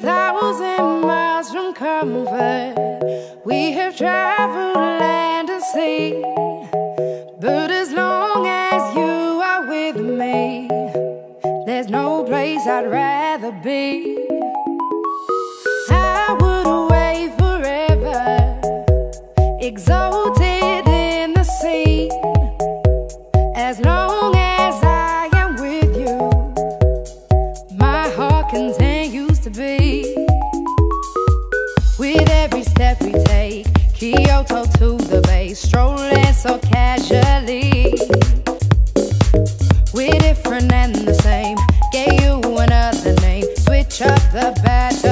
thousand miles from comfort. We have traveled land and sea. But as long as you are with me, there's no place I'd rather be. I would away forever, exalted. With every step we take, Kyoto to the bay, strolling so casually. We're different and the same. Gave you another name, switch up the battle.